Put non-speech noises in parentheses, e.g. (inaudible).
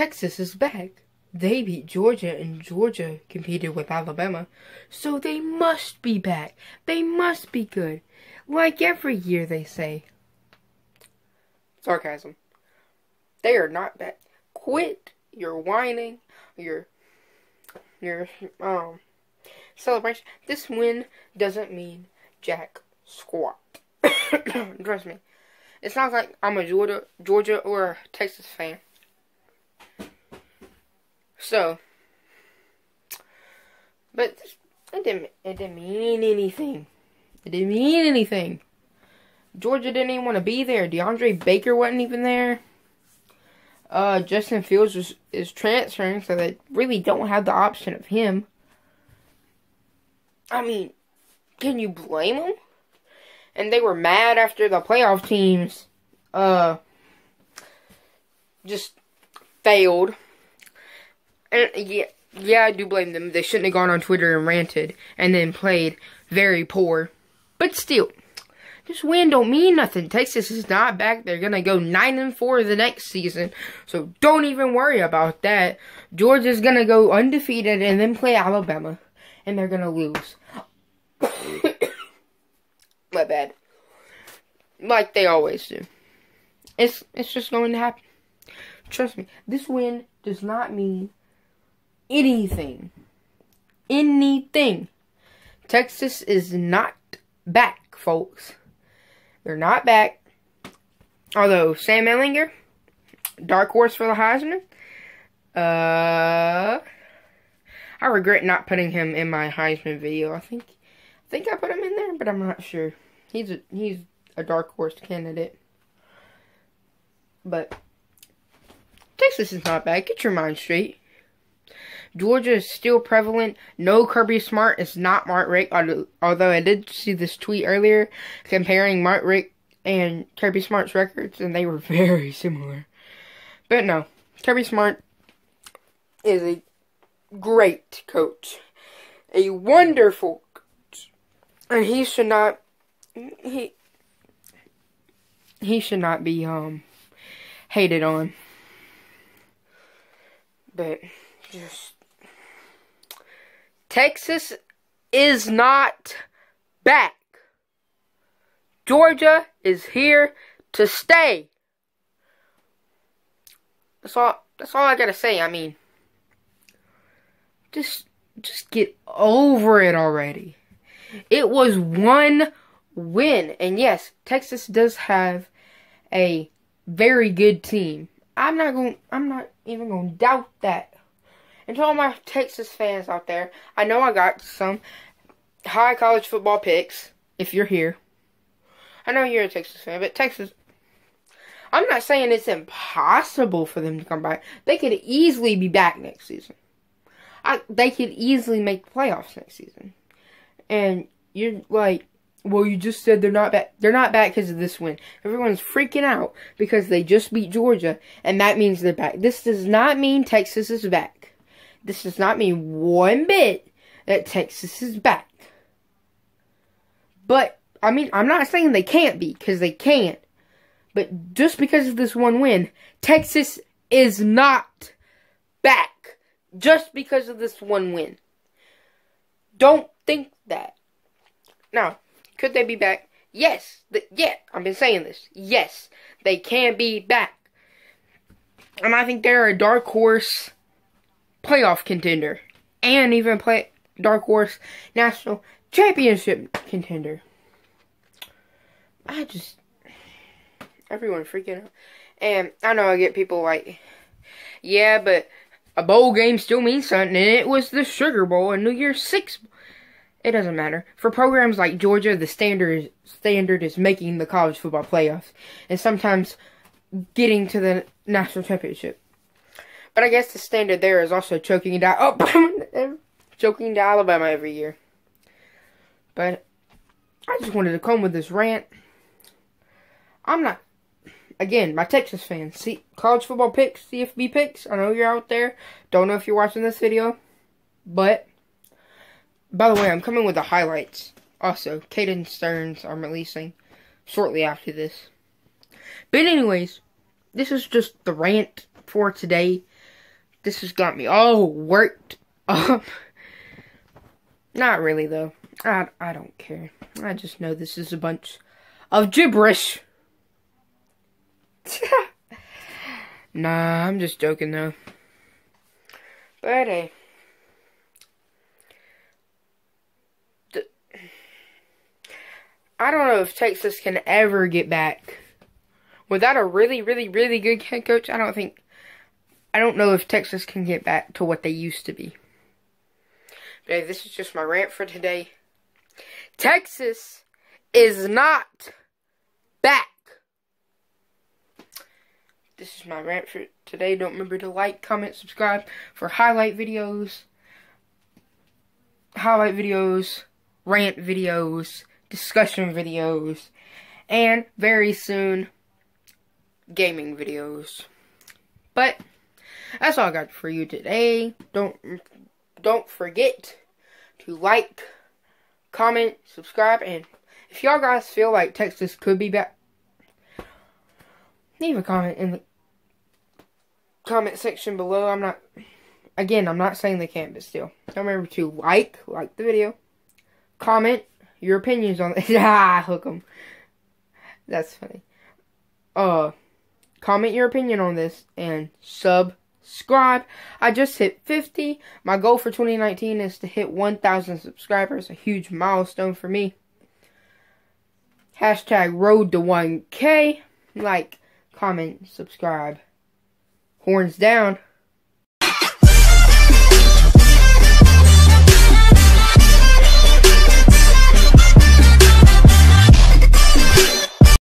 Texas is back. They beat Georgia and Georgia competed with Alabama. So they must be back. They must be good. Like every year they say. Sarcasm. They are not back. Quit your whining, your your um celebration. This win doesn't mean jack squat. (coughs) Trust me. It's not like I'm a Georgia Georgia or Texas fan. So, but it didn't it didn't mean anything. It didn't mean anything. Georgia didn't even want to be there. DeAndre Baker wasn't even there. Uh, Justin Fields is, is transferring, so they really don't have the option of him. I mean, can you blame them? And they were mad after the playoff teams, uh, just failed. And yeah, yeah, I do blame them. They shouldn't have gone on Twitter and ranted and then played very poor. But still, this win don't mean nothing. Texas is not back. They're gonna go nine and four the next season. So don't even worry about that. Georgia's gonna go undefeated and then play Alabama. And they're gonna lose. (coughs) My bad. Like they always do. It's it's just going to happen. Trust me. This win does not mean anything. Anything. Texas is not back, folks. They're not back. Although Sam Ehlinger, dark horse for the Heisman. Uh, I regret not putting him in my Heisman video. I think, I think I put him in there, but I'm not sure. He's a he's a dark horse candidate. But Texas is not bad. Get your mind straight. Georgia is still prevalent. No Kirby Smart is not Mark Richt, although I did see this tweet earlier comparing Mark Richt and Kirby Smart's records, and they were (laughs) very similar. But no, Kirby Smart is a great coach, a wonderful coach, and he should not he he should not be um hated on. But just Texas is not back. Georgia is here to stay. That's all that's all I gotta say. I mean just just get over it already. It was one win. And yes, Texas does have a very good team. I'm not going I'm not even going to doubt that. And to all my Texas fans out there, I know I got some high college football picks, if you're here. I know you're a Texas fan, but Texas, I'm not saying it's impossible for them to come back. They could easily be back next season. I, they could easily make the playoffs next season. And you're like, well, you just said they're not back. They're not back because of this win. Everyone's freaking out because they just beat Georgia, and that means they're back. This does not mean Texas is back. This does not mean one bit that Texas is back. But, I mean, I'm not saying they can't be, because they can't. But just because of this one win, Texas is not back. Just because of this one win. Don't think that. Now, could they be back? Yes. Yeah, I've been saying this. Yes, they can be back. And I think they're a dark horse playoff contender and even play Dark Horse National Championship contender. I just everyone freaking out. And I know I get people like, yeah, but a bowl game still means something, and it was the Sugar Bowl and New Year's Six. It doesn't matter. For programs like Georgia, the standard standard is making the college football playoffs, and sometimes getting to the national championship. But I guess the standard there is also choking down, oh, (laughs) choking to Alabama every year. But I just wanted to come with this rant. I'm not, again, my Texas fans, see, college football picks, CFB picks, I know you're out there. Don't know if you're watching this video. But, by the way, I'm coming with the highlights. Also, Caden Sterns are releasing shortly after this. But anyways, this is just the rant for today. This has got me all worked up. Not really, though. I, I don't care. I just know this is a bunch of gibberish. (laughs) nah, I'm just joking, though. But, hey. I don't know if Texas can ever get back. Without a really, really, really good head coach, I don't think I don't know if Texas can get back to what they used to be. But this is just my rant for today. Texas is not back. This is my rant for today. Don't remember to like, comment, subscribe for highlight videos, highlight videos, rant videos, discussion videos, and very soon, gaming videos. But that's all I got for you today. Don't don't forget to like, comment, subscribe, and if y'all guys feel like Texas could be back, leave a comment in the comment section below. I'm not, again, I'm not saying they can't, but still. Remember to like, like the video, comment your opinions on (laughs) ah, hook 'em. That's funny. Uh, comment your opinion on this and sub subscribe. I just hit 50. My goal for 2019 is to hit 1,000 subscribers, a huge milestone for me. Hashtag road to 1K. Like, comment, subscribe. Horns down.